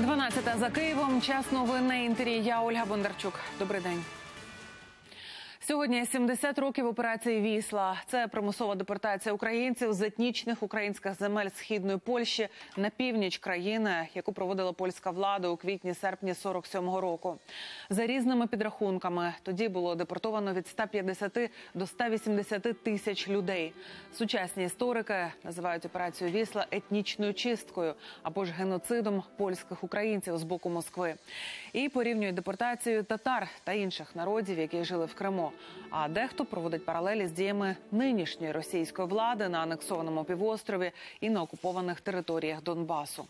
12 за Києвом. Час новини інтерія. Ольга Бондарчук. Добрий день. Сьогодні 70 років операції Вісла. Це примусова депортація українців з етнічних українських земель східної Польщі на північ країни, яку проводила польська влада у квітні-серпні 47-го року. За різними підрахунками тоді було депортовано від 150 до 180 тисяч людей. Сучасні історики називають операцію Вісла етнічною чисткою або ж геноцидом польських українців з боку Москви. І порівнюють депортацію татар та інших народів, які жили в Криму. А дехто проводить паралелі з діями нинішньої російської влади на анексованому півострові і на окупованих територіях Донбасу.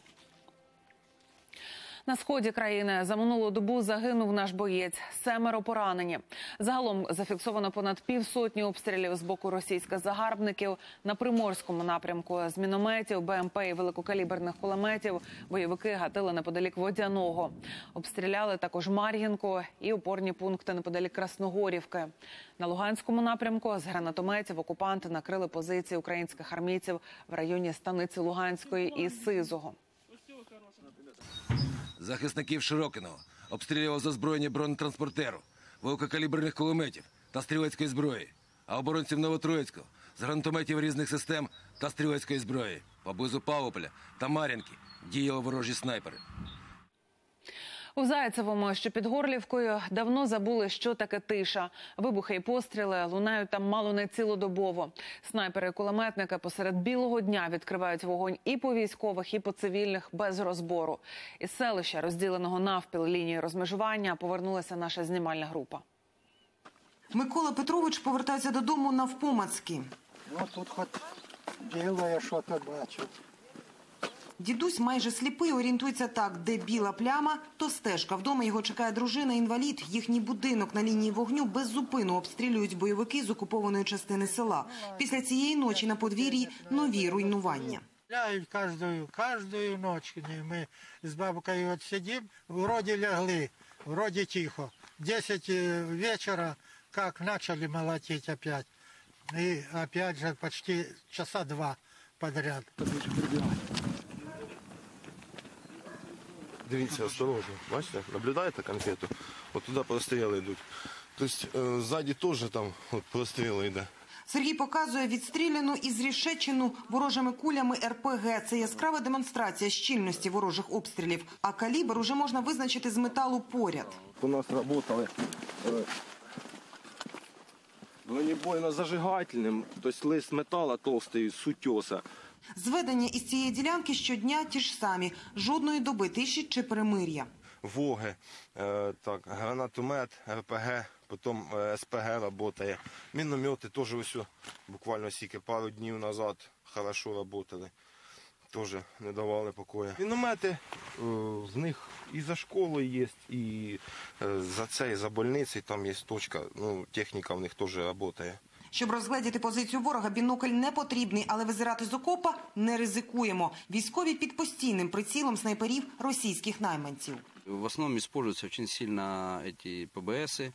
На сході країни за минулу добу загинув наш боєць. Семеро поранені. Загалом зафіксовано понад півсотні обстрілів з боку російських загарбників на приморському напрямку з мінометів, БМП і великокаліберних кулеметів. Бойовики гатили неподалік водяного. Обстріляли також Мар'їнку і опорні пункти неподалік Красногорівки. На Луганському напрямку з гранатометів окупанти накрили позиції українських армійців в районі станиці Луганської і Сизого. Захисників Широкиного обстрілював з озброєння бронетранспортеру, великокаліберних кулеметів та стрілецької зброї, а оборонців Новотроїцького з гранатометів різних систем та стрілецької зброї. Поблизу Павлополя та Мар'їнки діяли ворожі снайпери. У Зайцевому, що під Горлівкою, давно забули, що таке тиша. Вибухи і постріли лунають там мало не цілодобово. Снайпери і кулеметники посеред білого дня відкривають вогонь і по військових, і по цивільних без розбору. Із селища, розділеного навпіл лінії розмежування, повернулася наша знімальна група. Микола Петрович повертається додому навпомацьки. Ну тут хоч біле, що то бачу. Дідусь майже сліпий орієнтується так, де біла пляма, то стежка. Вдома його чекає дружина, інвалід. Їхній будинок на лінії вогню без зупину обстрілюють бойовики з окупованої частини села. Після цієї ночі на подвір'ї нові руйнування. Ляють кожную, кожную ночь. Мы с бабушкой вот сидим, вроде лягли, вроде тихо. Десять э, вечера, как начали молотить опять. И опять же почти часа два подряд. Дивіться, осторожно. Бачите, наблюдаєте конкрету? От туди простріли йдуть. Тобто е, ззаді теж там от простріли йде. Сергій показує відстріляну і зрішечену ворожими кулями РПГ. Це яскрава демонстрація щільності ворожих обстрілів. А калібр уже можна визначити з металу поряд. У нас працювали бронебойно-зажигательним, тобто лист металу толстий з утеса. Зведення із цієї ділянки щодня ті ж самі. Жодної доби тиші чи перемир'я. Воги, е, так, гранатомет, РПГ, потім е, СПГ працює. Міномети теж ось буквально стільки пару днів назад хорошо працювали. Теж не давали покою. Міномети е, в них і за школою є, і за це, і за больницею там є точка. Ну, техніка в них теж працює. Щоб розгледіти позицію ворога, бінокль не потрібний, але визирати з окопа не ризикуємо. Військові під постійним прицілом снайперів російських найманців. В основном используются очень сильно эти ПБСы,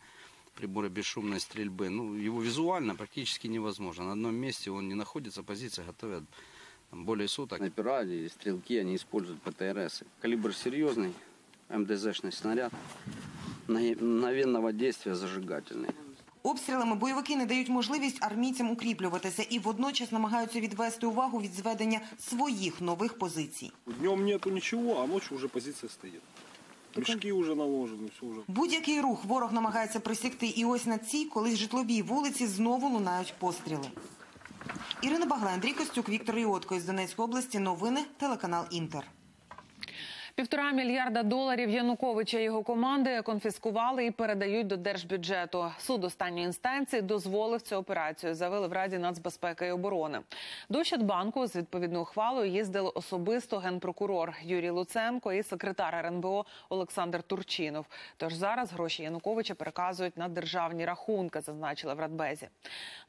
приборы бесшумной стрельбы. Ну, его визуально практически невозможно. На одном месте он не находится, позиции готовят там, более суток. Снайпера и стрелки, они используют ПТРС. Калибр серьезный, МДЗшный снаряд, мгновенного действия зажигательный. Обстрілами бойовики не дають можливість армійцям укріплюватися і водночас намагаються відвести увагу від зведення своїх нових позицій. Днем нету ничего, а ночью уже позиция стоит. Мешки уже наложены, все уже. Будь-який рух ворог намагається присікти. І ось на цій, колись житловій вулиці, знову лунають постріли. Ірина Багла, Андрій Костюк, Віктор Іотко із Донецької області. Новини, телеканал Інтер. Півтора мільярда доларів Януковича і його команди конфіскували і передають до держбюджету. Суд останньої інстанції дозволив цю операцію. Завели в Раді нацбезпеки і оборони. До Щадбанку з відповідною ухвалою їздили особисто генпрокурор Юрій Луценко і секретар РНБО Олександр Турчинов. Тож зараз гроші Януковича переказують на державні рахунки, зазначили в Радбезі.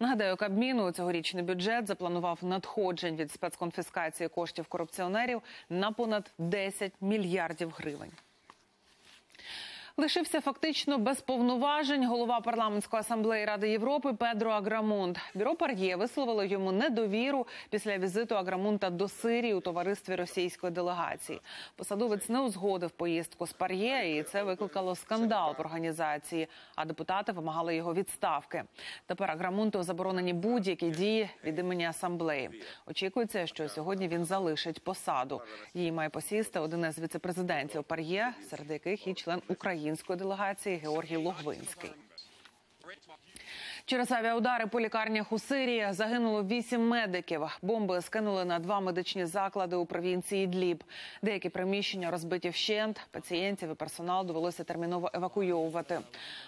Нагадаю, Кабміну цьогорічний бюджет запланував надходжень від спецконфіскації коштів корупціонерів на понад 10 мільярдів гривень. Лишився фактично без повноважень голова парламентської асамблеї Ради Європи Педро Аграмунд. Бюро Пар'є висловило йому недовіру після візиту Аграмунта до Сирії у товаристві російської делегації. Посадовець не узгодив поїздку з Пар'є, і це викликало скандал в організації. А депутати вимагали його відставки. Тепер Аграмунту заборонені будь-які дії від імені асамблеї. Очікується, що сьогодні він залишить посаду. Її має посісти один із віцепрезидентів Пар'є, серед яких і член української делегації Георгій Логвинський. Через авіаудари по лікарнях у Сирії загинуло вісім медиків. Бомби скинули на два медичні заклади у провінції Ідліб. Деякі приміщення розбиті вщент. Пацієнтів і персонал довелося терміново евакуйовувати.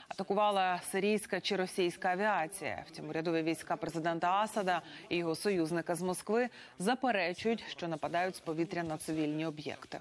Атакувала сирійська чи російська авіація. Втім, урядові війська президента Асада і його союзники з Москви заперечують, що нападають з повітря на цивільні об'єкти.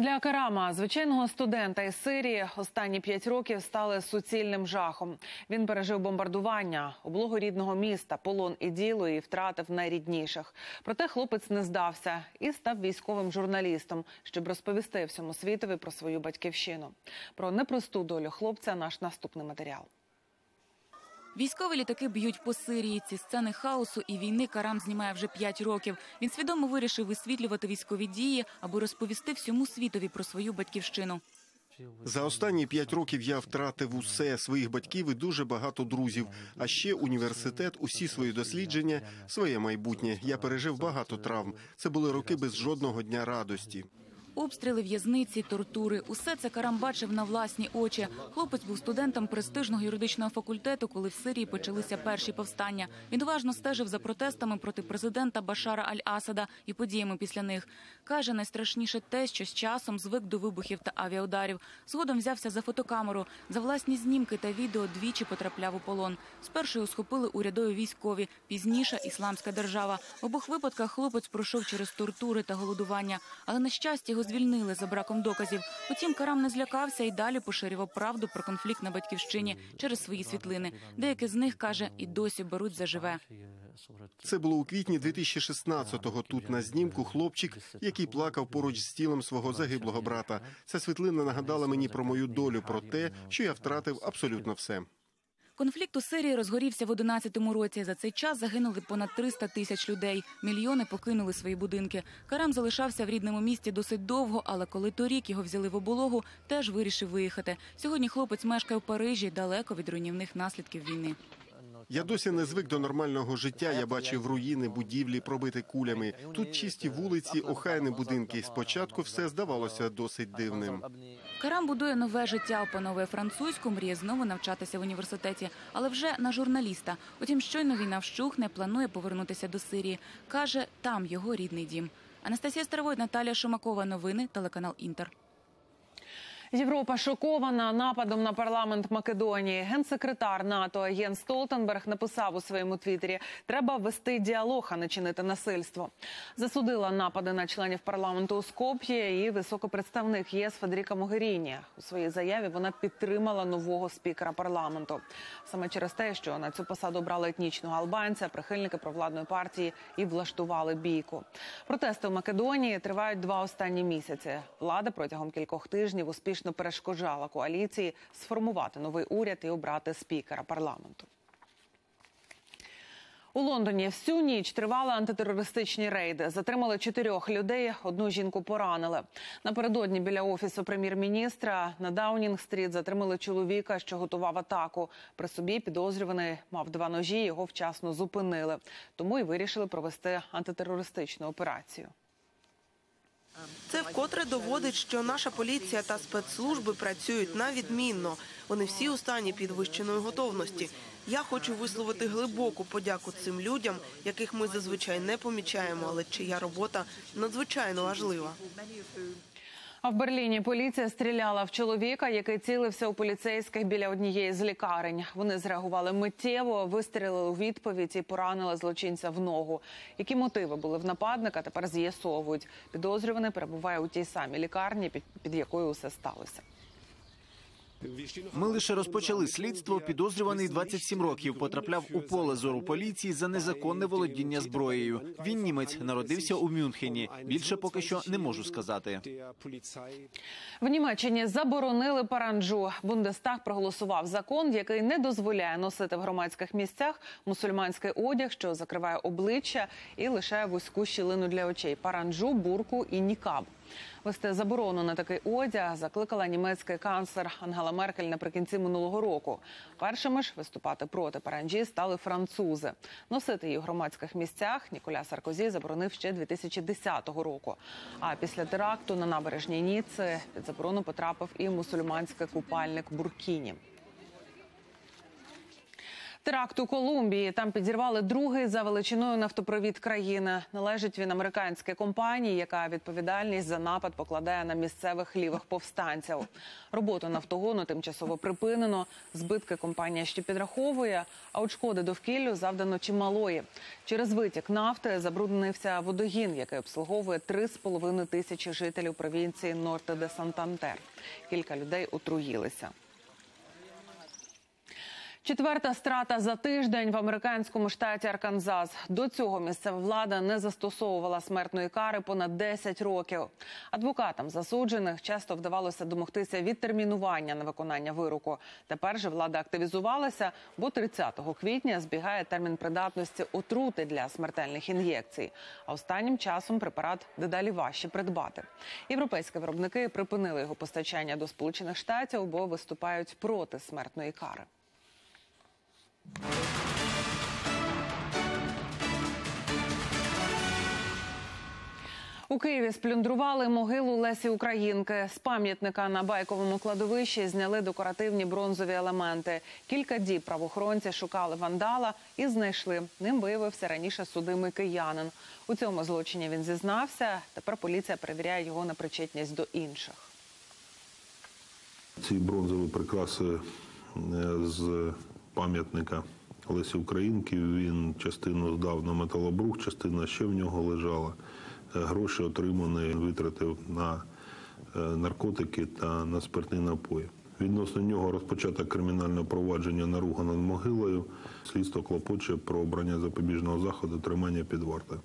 Для Карама, звичайного студента із Сирії, останні п'ять років стали суцільним жахом. Він пережив бомбардування, облогу рідного міста, полон і діло і втратив найрідніших. Проте хлопець не здався і став військовим журналістом, щоб розповісти всьому світові про свою батьківщину. Про непросту долю хлопця наш наступний матеріал. Військові літаки б'ють по Сирії. Ці сцени хаосу і війни Карам знімає вже п'ять років. Він свідомо вирішив висвітлювати військові дії, аби розповісти всьому світові про свою батьківщину. За останні п'ять років я втратив усе своїх батьків і дуже багато друзів. А ще університет, усі свої дослідження, своє майбутнє. Я пережив багато травм. Це були роки без жодного дня радості. Обстріли, в'язниці, тортури – усе це Карам бачив на власні очі. Хлопець був студентом престижного юридичного факультету, коли в Сирії почалися перші повстання. Він уважно стежив за протестами проти президента Башара Аль-Асада і подіями після них. Каже, найстрашніше те, що з часом звик до вибухів та авіаударів. Згодом взявся за фотокамеру. За власні знімки та відео двічі потрапляв у полон. Спершу його схопили урядові військові, пізніше – ісламська держава. В обох випадках хлопець пройшов через тортури та голодування. Але, на щастя, його звільнили за браком доказів. Утім, Карам не злякався і далі поширював правду про конфлікт на батьківщині через свої світлини. Деякі з них, каже, і досі беруть заживе. Це було у квітні 2016-го. Тут на знімку хлопчик, який плакав поруч з тілом свого загиблого брата. Ця світлина нагадала мені про мою долю, про те, що я втратив абсолютно все. Конфлікт у Сирії розгорівся в 11-му році. За цей час загинули понад 300 тисяч людей. Мільйони покинули свої будинки. Карам залишався в рідному місті досить довго, але коли торік його взяли в обологу, теж вирішив виїхати. Сьогодні хлопець мешкає в Парижі, далеко від руйнівних наслідків війни. Я досі не звик до нормального життя. Я бачив руїни, будівлі, пробиті кулями. Тут чисті вулиці, охайні будинки. Спочатку все здавалося досить дивним. Карам будує нове життя, опановує французьку, мріє знову навчатися в університеті, але вже на журналіста. Утім, щойно війна вщухне, планує повернутися до Сирії. Каже, там його рідний дім. Анастасія Старовойт, Наталія Шумакова. Новини, телеканал Інтер. Європа шокована нападом на парламент Македонії. Генсекретар НАТО Єн Столтенберг написав у своєму твіттері: треба вести діалог, а не чинити насильство. Засудила напади на членів парламенту у Скоп'є і високопредставник ЄС Федеріка Могеріні. У своїй заяві вона підтримала нового спікера парламенту. Саме через те, що на цю посаду брали етнічного албанця, прихильники провладної партії і влаштували бійку. Протести в Македонії тривають два останні місяці. Влада протягом кількох тижнів успішно перешкоджала коаліції сформувати новий уряд і обрати спікера парламенту. У Лондоні всю ніч тривали антитерористичні рейди. Затримали чотирьох людей. Одну жінку поранили. Напередодні біля офісу прем'єр-міністра на Даунінг-стріт затримали чоловіка, що готував атаку. При собі підозрюваний мав два ножі. Його вчасно зупинили. Тому і вирішили провести антитерористичну операцію. Це вкотре доводить, що наша поліція та спецслужби працюють на відмінно. Вони всі у стані підвищеної готовності. Я хочу висловити глибоку подяку цим людям, яких ми зазвичай не помічаємо, але чия робота надзвичайно важлива. А в Берліні поліція стріляла в чоловіка, який цілився у поліцейських біля однієї з лікарень. Вони зреагували миттєво, вистрілили у відповідь і поранили злочинця в ногу. Які мотиви були в нападника? Тепер з'ясовують. Підозрюваний перебуває у тій самій лікарні, під, під якою усе сталося. Ми лише розпочали слідство. Підозрюваний 27 років потрапляв у поле зору поліції за незаконне володіння зброєю. Він німець народився у Мюнхені. Більше поки що не можу сказати. В Німеччині заборонили паранджу. Бундестаг проголосував закон, який не дозволяє носити в громадських місцях мусульманський одяг, що закриває обличчя і лишає вузьку щілину для очей. Паранджу, бурку і нікаб. Вести заборону на такий одяг закликала німецький канцлер Ангела Меркель наприкінці минулого року. Першими ж виступати проти паранджі стали французи. Носити її в громадських місцях Ніколя Саркозі заборонив ще 2010 року. А після теракту на набережній Ніци під заборону потрапив і мусульманський купальник Буркіні. Теракт у Колумбії там підірвали другий за величиною нафтопровід країни. Належить він американській компанії, яка відповідальність за напад покладає на місцевих лівих повстанців. Роботу нафтогону тимчасово припинено. Збитки компанія ще підраховує. А от шкоди довкіллю завдано чималої. Через витік нафти забруднився водогін, який обслуговує 3,5 тисячі жителів провінції Норте де Сантантер. Кілька людей отруїлися. Четверта страта за тиждень в американському штаті Арканзас. До цього місцева влада не застосовувала смертної кари понад 10 років. Адвокатам засуджених часто вдавалося домогтися відтермінування на виконання вироку. Тепер же влада активізувалася, бо 30 квітня збігає термін придатності отрути для смертельних ін'єкцій. А останнім часом препарат дедалі важче придбати. Європейські виробники припинили його постачання до Сполучених Штатів, бо виступають проти смертної кари. У Києві сплюндрували могилу Лесі Українки. З пам'ятника на байковому кладовищі зняли декоративні бронзові елементи. Кілька діб правоохоронці шукали вандала і знайшли. Ним виявився раніше судимий киянин. У цьому злочині він зізнався. Тепер поліція перевіряє його на причетність до інших. Ці бронзові прикраси е, з пам'ятника Лесі Українки. Він частину здав на металобрух, частина ще в нього лежала. Е, Гроші отримані витратив на е, наркотики та на спиртні напої. Відносно нього розпочато кримінальне провадження наруга над могилою. Слідство клопоче про обрання запобіжного заходу тримання під вартою.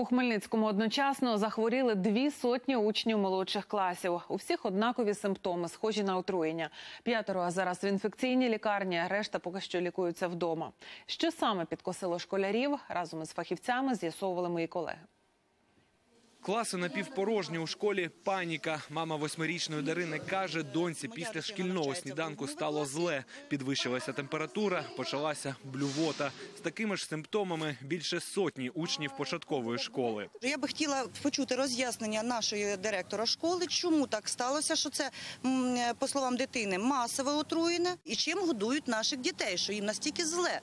У Хмельницькому одночасно захворіли дві сотні учнів молодших класів. У всіх однакові симптоми, схожі на отруєння. П'ятеро зараз в інфекційній лікарні, решта поки що лікуються вдома. Що саме підкосило школярів разом із фахівцями з'ясовували мої колеги. Класи напівпорожні у школі паніка. Мама восьмирічної Дарини каже, доньці після шкільного сніданку стало зле. Підвищилася температура, почалася блювота. З такими ж симптомами більше сотні учнів початкової школи. Я би хотіла почути роз'яснення нашої директора школи, чому так сталося, що це, по словам дитини, масове отруєння, і чим годують наших дітей, що їм настільки зле.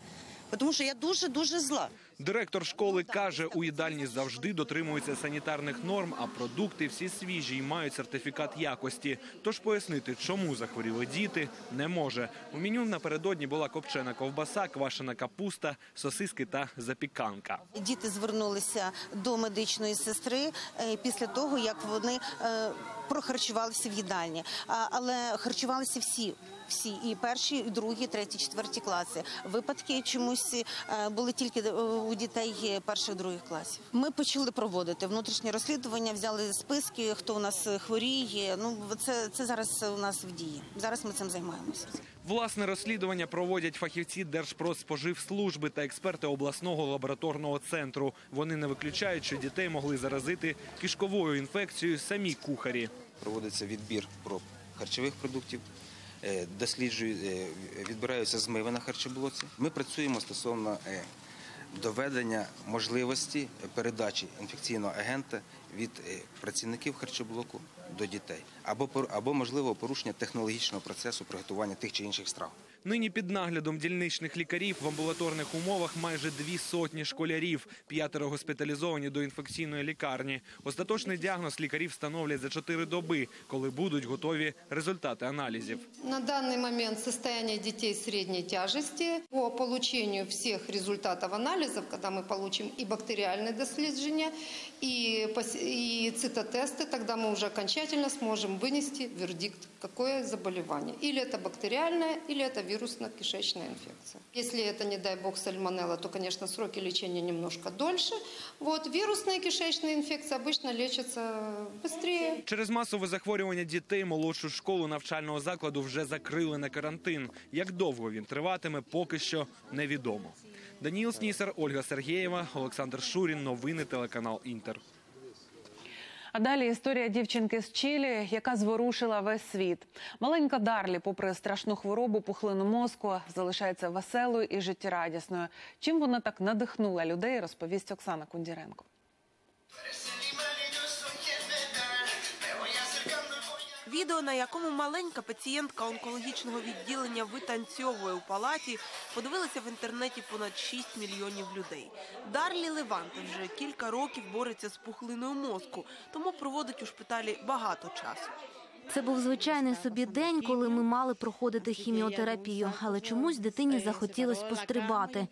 Тому що я дуже дуже зла. Директор школи каже, у їдальні завжди дотримуються санітарних норм, а продукти всі свіжі і мають сертифікат якості. Тож пояснити, чому захворіли діти, не може. У меню напередодні була копчена ковбаса, квашена капуста, сосиски та запіканка. Діти звернулися до медичної сестри е, після того, як вони е, прохарчувалися в їдальні. Але харчувалися всі. Всі і перші, і другі, і треті, четверті класи. Випадки чомусь е, були тільки е, у дітей перших других класів. Ми почали проводити внутрішнє розслідування, взяли списки, хто у нас хворіє. Ну це, це зараз у нас в дії. Зараз ми цим займаємося. Власне розслідування проводять фахівці Держпродспоживслужби та експерти обласного лабораторного центру. Вони не виключають, що дітей могли заразити кишковою інфекцією самі кухарі. проводиться відбір проб харчових продуктів, е, досліджують, е, відбираються змиви на харчоблоці. Ми працюємо стосовно е, доведення можливості передачі інфекційного агента від е, працівників харчоблоку до дітей, або або можливо порушення технологічного процесу приготування тих чи інших страв. Нині під наглядом дільничних лікарів в амбулаторних умовах майже дві сотні школярів, п'ятеро госпіталізовані до інфекційної лікарні. Остаточний діагноз лікарів встановлять за чотири доби, коли будуть готові результати аналізів. На данный момент состояние детей средней тяжести. По получению всех результатов анализов, когда мы получим и бактериальные доследжения, и, пос- и цитотесты, тогда мы уже окончательно сможем вынести вердикт, какое заболевание. Или это бактериальное, или это вирусно-кишечная инфекция. Если это, не дай бог, сальмонелла, то, конечно, сроки лечения немножко дольше. Вот. Вирусная кишечная инфекция обычно лечится быстрее. Через масове захворювання дітей молодшу школу навчального закладу вже закрили на карантин. Як довго він триватиме, поки що невідомо. Даніл Снісар, Ольга Сергєєва, Олександр Шурін. Новини телеканал Інтер. А далі історія дівчинки з Чилі, яка зворушила весь світ. Маленька Дарлі, попри страшну хворобу, пухлину мозку, залишається веселою і життєрадісною. Чим вона так надихнула людей, розповість Оксана Кундіренко. Відео, на якому маленька пацієнтка онкологічного відділення витанцьовує у палаті, подивилися в інтернеті понад 6 мільйонів людей. Дарлі Леванте вже кілька років бореться з пухлиною мозку, тому проводить у шпиталі багато часу. Це був звичайний собі день, коли ми мали проходити хіміотерапію, але чомусь дитині захотілось пострибати.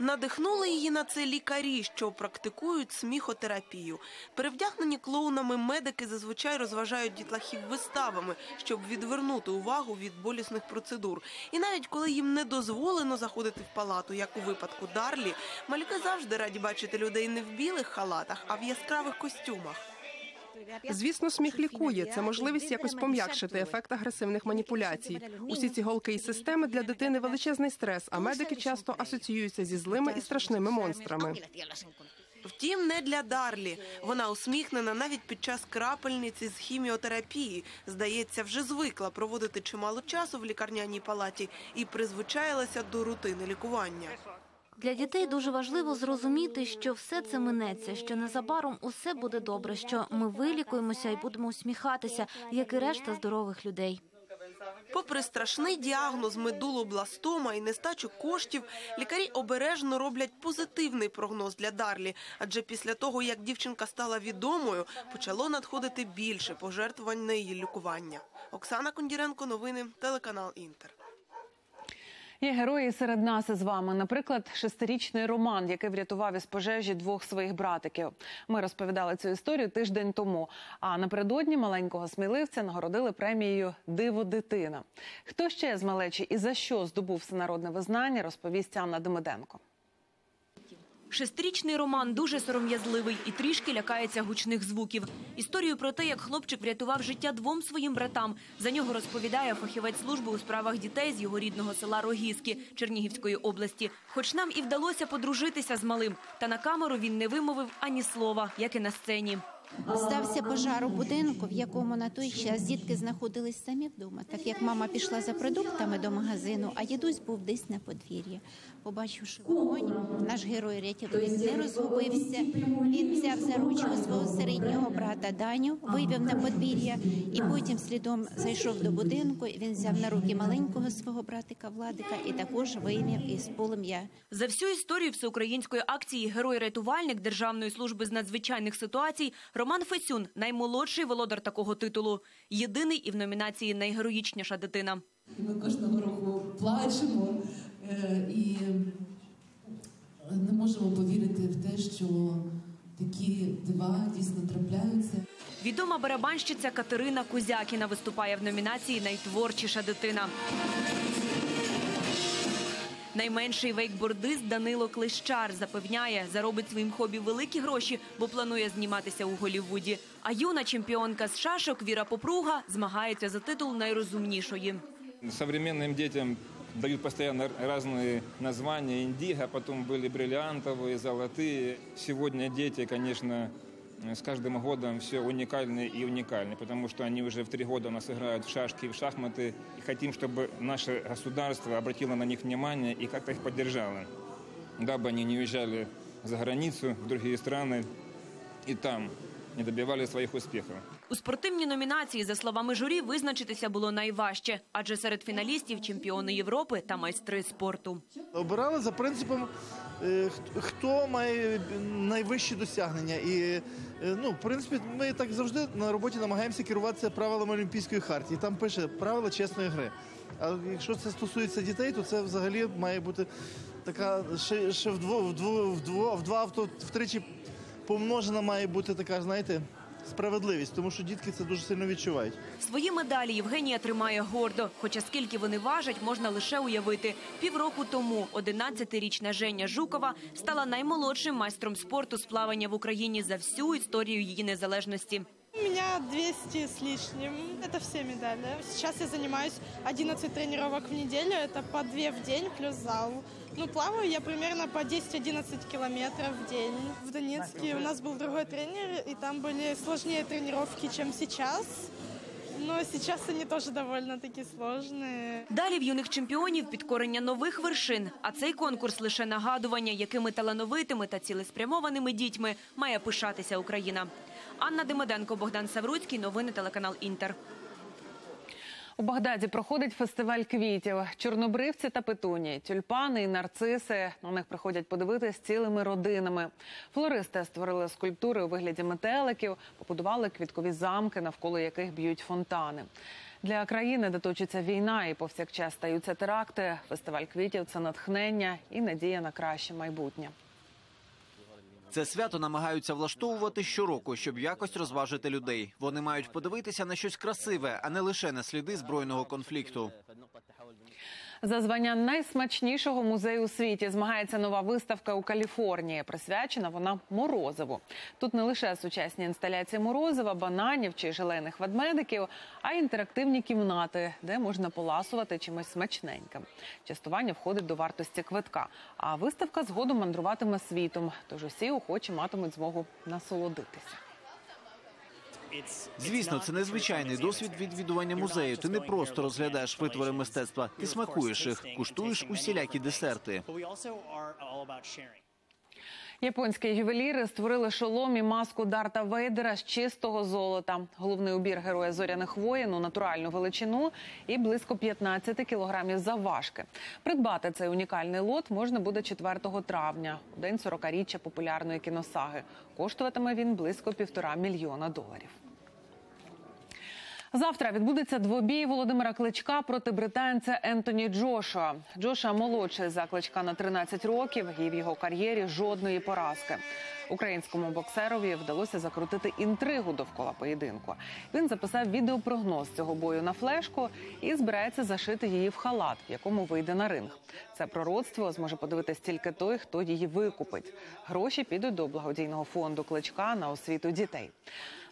Надихнули її на це лікарі, що практикують сміхотерапію. Перевдягнені клоунами медики зазвичай розважають дітлахів виставами, щоб відвернути увагу від болісних процедур. І навіть коли їм не дозволено заходити в палату, як у випадку Дарлі, малюки завжди раді бачити людей не в білих халатах, а в яскравих костюмах. Звісно, сміх лікує. Це можливість якось пом'якшити ефект агресивних маніпуляцій. Усі ці голки і системи для дитини величезний стрес, а медики часто асоціюються зі злими і страшними монстрами. Втім, не для Дарлі. Вона усміхнена навіть під час крапельниці з хіміотерапії. Здається, вже звикла проводити чимало часу в лікарняній палаті і призвичаїлася до рутини лікування. Для дітей дуже важливо зрозуміти, що все це минеться, що незабаром усе буде добре, що ми вилікуємося і будемо усміхатися, як і решта здорових людей. Попри страшний діагноз медулобластома і нестачу коштів, лікарі обережно роблять позитивний прогноз для Дарлі. Адже після того, як дівчинка стала відомою, почало надходити більше пожертвувань на її лікування. Оксана Кондіренко, новини, телеканал Інтер. Є герої серед нас із вами. Наприклад, шестирічний Роман, який врятував із пожежі двох своїх братиків. Ми розповідали цю історію тиждень тому. А напередодні маленького сміливця нагородили премією Диво дитина. Хто ще з малечі і за що здобув всенародне визнання, розповість Анна Демиденко. Шестирічний Роман дуже сором'язливий і трішки лякається гучних звуків. Історію про те, як хлопчик врятував життя двом своїм братам. За нього розповідає фахівець служби у справах дітей з його рідного села Рогізки Чернігівської області. Хоч нам і вдалося подружитися з малим, та на камеру він не вимовив ані слова, як і на сцені. Стався пожар у будинку, в якому на той час дітки знаходились самі вдома, так як мама пішла за продуктами до магазину, а дідусь був десь на подвір'ї. Побачивши вогонь, наш герой рятівник не розгубився. Він взяв за ручку свого середнього брата Даню, вивів на подвір'я і потім слідом зайшов до будинку. Він взяв на руки маленького свого братика Владика і також вийняв із полум'я. За всю історію всеукраїнської акції Герой-рятувальник Державної служби з надзвичайних ситуацій Роман Фесюн наймолодший володар такого титулу. Єдиний і в номінації Найгероїчніша дитина. Ми кожного року плачемо е, і не можемо повірити в те, що такі дива дійсно трапляються. Відома барабанщиця Катерина Кузякіна виступає в номінації Найтворчіша дитина. Найменший вейкбордист Данило Клищар запевняє, заробить своїм хобі великі гроші, бо планує зніматися у Голлівуді. А юна чемпіонка з шашок Віра Попруга змагається за титул найрозумнішої. Современным детям дают постоянно разные названия. Индиго, потом были бриллиантовые, золотые. Сегодня дети, конечно, с каждым годом все уникальнее и уникальнее, потому что они уже в три года у нас играют в шашки и в шахматы. И хотим, чтобы наше государство обратило на них внимание и как-то их поддержало, дабы они не уезжали за границу, в другие страны и там не добивались своих успехов. У спортивній номінації, за словами журі, визначитися було найважче, адже серед фіналістів чемпіони Європи та майстри спорту. Обирали за принципом, е, хто має найвищі досягнення. І е, ну, в принципі, ми так завжди на роботі намагаємося керуватися правилами Олімпійської хартії. Там пише правила чесної гри. А якщо це стосується дітей, то це взагалі має бути така ще, ще вдво, вдво, вдво, в два авто втричі помножена має бути така, знаєте, справедливість, тому що дітки це дуже сильно відчувають. Свої медалі Євгенія тримає гордо. Хоча скільки вони важать, можна лише уявити. Півроку тому 11-річна Женя Жукова стала наймолодшим майстром спорту з плавання в Україні за всю історію її незалежності. У меня 200 с лишним. Это все медали. Сейчас я занимаюсь 11 тренировок в неделю. Это по 2 в день плюс зал. Ну, плаваю я примерно по 10-11 километров в день. В Донецке у нас был другой тренер, и там были сложнее тренировки, чем сейчас. Но сейчас они тоже довольно-таки сложные. Далі в юних чемпіонів підкорення нових вершин. А цей конкурс лише нагадування, якими талановитими та цілеспрямованими дітьми має пишатися Україна. Анна Демиденко, Богдан Савруцький. Новини телеканал Інтер. У Багдаді проходить фестиваль квітів. Чорнобривці та петунії, тюльпани і нарциси. На них приходять подивитись цілими родинами. Флористи створили скульптури у вигляді метеликів, побудували квіткові замки, навколо яких б'ють фонтани. Для країни, де точиться війна і повсякчас стаються теракти. Фестиваль квітів це натхнення і надія на краще майбутнє. Це свято намагаються влаштовувати щороку, щоб якось розважити людей. Вони мають подивитися на щось красиве, а не лише на сліди збройного конфлікту. За звання найсмачнішого музею у світі змагається нова виставка у Каліфорнії. Присвячена вона морозиву. Тут не лише сучасні інсталяції морозива, бананів чи желейних ведмедиків, а й інтерактивні кімнати, де можна поласувати чимось смачненьким. Частування входить до вартості квитка. А виставка згодом мандруватиме світом. Тож усі охочі матимуть змогу насолодитися. Звісно, це незвичайний досвід відвідування музею. Ти не просто розглядаєш витвори мистецтва, ти смакуєш їх, куштуєш усілякі десерти. Японські ювеліри створили шолом і маску Дарта Вейдера з чистого золота. Головний убір героя зоряних воїн у натуральну величину і близько 15 кілограмів заважки. Придбати цей унікальний лот можна буде 4 травня, у день 40-річчя популярної кіносаги. Коштуватиме він близько півтора мільйона доларів. Завтра відбудеться двобій Володимира Кличка проти британця Ентоні Джошуа. Джошуа молодший за Кличка на 13 років і в його кар'єрі жодної поразки. Українському боксерові вдалося закрутити інтригу довкола поєдинку. Він записав відеопрогноз цього бою на флешку і збирається зашити її в халат, в якому вийде на ринг. Це пророцтво зможе подивитись тільки той, хто її викупить. Гроші підуть до благодійного фонду кличка на освіту дітей.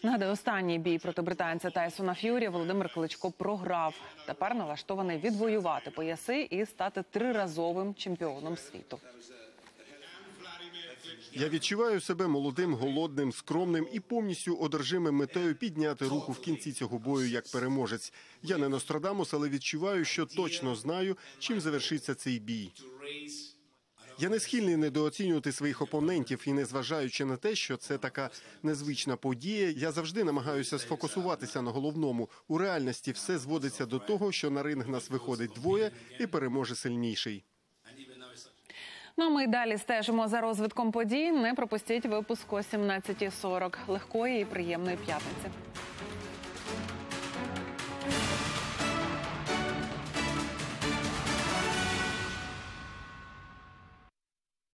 Нагадаю, останній бій проти британця Тайсона Ф'юрі Володимир Кличко програв. Тепер налаштований відвоювати пояси і стати триразовим чемпіоном світу. Я відчуваю себе молодим, голодним, скромним і повністю одержимим метою підняти руку в кінці цього бою як переможець. Я не Нострадамус, але відчуваю, що точно знаю, чим завершиться цей бій. Я не схильний недооцінювати своїх опонентів і незважаючи на те, що це така незвична подія, я завжди намагаюся сфокусуватися на головному. У реальності все зводиться до того, що на ринг нас виходить двоє і переможе сильніший. Ну а ми й далі стежимо за розвитком подій. Не пропустіть випуск о 17.40. Легкої і приємної п'ятниці.